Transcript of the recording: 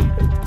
thank you